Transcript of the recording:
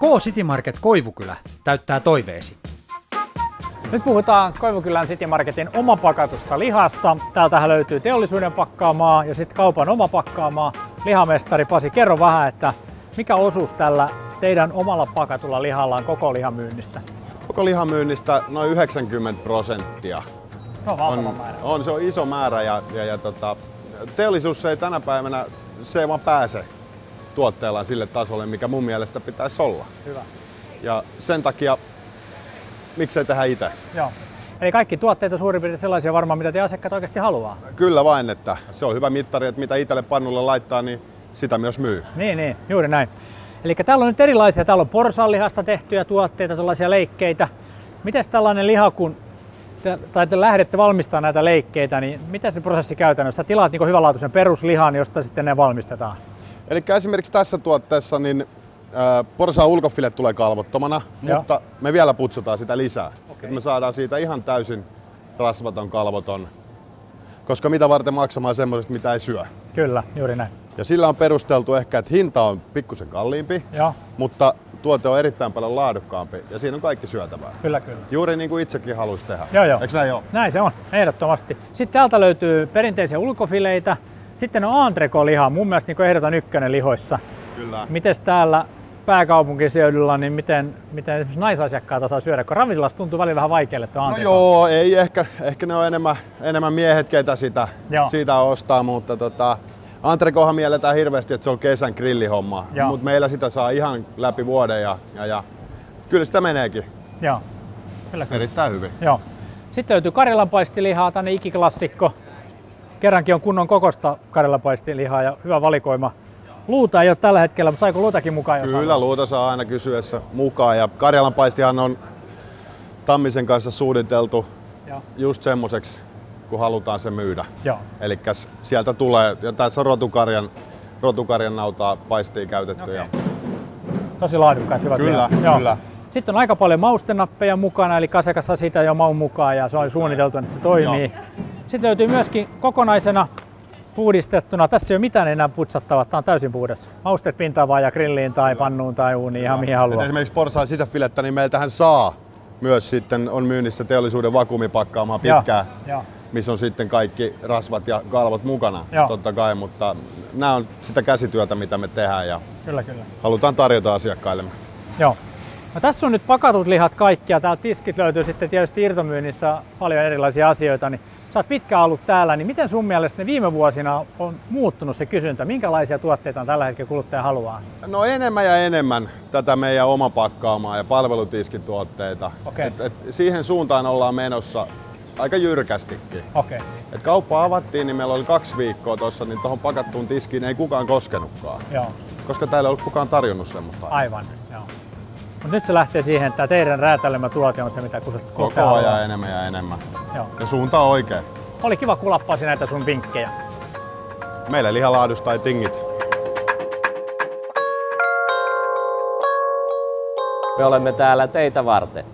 K-City Market Koivukylä täyttää toiveesi. Nyt puhutaan Koivukylän City Marketin omapakatusta lihasta. Täältähän löytyy teollisuuden pakkaamaa ja sitten kaupan oma pakkaamaa. Lihamestari Pasi, kerro vähän, että mikä osuus tällä teidän omalla pakatulla lihalla on koko lihamyynnistä? Koko lihamyynnistä noin 90 prosenttia. Se on on, määrä. On, se on iso määrä ja, ja, ja tota, teollisuus ei tänä päivänä, se ei vaan pääse tuotteellaan sille tasolle, mikä mun mielestä pitäisi olla. Hyvä. Ja sen takia, miksei tehdä itse? Joo. Eli kaikki tuotteet on suurin piirtein sellaisia varmaan, mitä te asiakkaat oikeasti haluaa. Kyllä vain, että se on hyvä mittari, että mitä itselle pannulle laittaa, niin sitä myös myy. Niin, niin, juuri näin. Eli täällä on nyt erilaisia, täällä on porsanlihasta tehtyjä tuotteita, tällaisia leikkeitä. Miten tällainen liha, kun te, tai te lähdette valmistamaan näitä leikkeitä, niin miten se prosessi käytännössä? Tilaat niin hyvälaatuisen peruslihan, josta sitten ne valmistetaan? Eli esimerkiksi tässä tuotteessa niin äh, porsaan ulkofile tulee kalvottomana, Joo. mutta me vielä putsutaan sitä lisää. Okay. me saadaan siitä ihan täysin rasvaton, kalvoton, koska mitä varten maksamaan semmoisesta, mitä ei syö. Kyllä, juuri näin. Ja sillä on perusteltu ehkä, että hinta on pikkusen kalliimpi, Joo. mutta tuote on erittäin paljon laadukkaampi ja siinä on kaikki syötävää. Kyllä, kyllä. Juuri niin kuin itsekin haluaisi tehdä. Joo, joo. Eikö näin ole? Näin se on, ehdottomasti. Sitten täältä löytyy perinteisiä ulkofileitä, sitten on antreko-liha, mun mielestä niin ehdotan ykkönen lihoissa. Kyllä. Mites täällä pääkaupunkiseudulla, niin miten, miten esimerkiksi naisasiakkaat osaa syödä, kun ravintolassa tuntuu välillä vähän vaikealle tuo No joo, ei ehkä, ehkä ne on enemmän, enemmän miehet, ketä sitä, sitä ostaa, mutta tota, Antrekohan mielletään hirveästi, että se on kesän grillihomma, mutta meillä sitä saa ihan läpi vuoden ja, ja, ja kyllä sitä meneekin. Joo. Kyllä, kyllä. Erittäin hyvin. Joo. Sitten löytyy karjalanpaistilihaa, tänne ikiklassikko. Kerrankin on kunnon kokosta karjalanpaistilihaa ja hyvä valikoima. Luuta ei ole tällä hetkellä, mutta saiko luutakin mukaan? Kyllä, luuta saa aina kysyessä mukaan. Ja karjalanpaistihan on Tammisen kanssa suunniteltu Joo. just semmoiseksi kun halutaan se myydä. Eli sieltä tulee, ja tässä on rotukarjan, rotukarjan nautaa paistia käytetty. Okay. Tosi laadukkaat, hyvät Kyllä, kyllä. Sitten on aika paljon maustenappeja mukana, eli kasakassa sitä jo maun mukaan ja se on suunniteltu, että se toimii. Joo. Sitten löytyy myöskin kokonaisena puhdistettuna. Tässä ei ole mitään enää putsattavaa, tämä on täysin puhdas. Mausteet pintaan vaan ja grilliin tai pannuun tai uuniin, ihan mihin haluaa. esimerkiksi porsaan sisäfilettä, niin meiltähän saa myös sitten on myynnissä teollisuuden vakuumipakkaamaa pitkää. Joo, jo missä on sitten kaikki rasvat ja kalvot mukana, Joo. totta kai, mutta nämä on sitä käsityötä, mitä me tehdään ja kyllä, kyllä. halutaan tarjota asiakkaille. Joo. No tässä on nyt pakatut lihat kaikkia. Täällä tiskit löytyy sitten tietysti irtomyynnissä paljon erilaisia asioita. Niin sä oot pitkään ollut täällä, niin miten sun mielestä ne viime vuosina on muuttunut se kysyntä? Minkälaisia tuotteita on tällä hetkellä kuluttaja haluaa? No enemmän ja enemmän tätä meidän omapakkaamaa ja palvelutiskituotteita. Okay. Et, et siihen suuntaan ollaan menossa aika jyrkästikin. Okay. Et kauppa avattiin, niin meillä oli kaksi viikkoa tuossa, niin tuohon pakattuun tiskiin ei kukaan koskenutkaan. Joo. Koska täällä ei ollut kukaan tarjonnut semmoista. Aivan, Mut nyt se lähtee siihen, että teidän räätäilemä tuote on se, mitä kun Koko ajan enemmän ja enemmän. Joo. Ja suunta on oikein. Oli kiva kulappasi näitä sun vinkkejä. Meillä lihalaadusta ei tingit. Me olemme täällä teitä varten.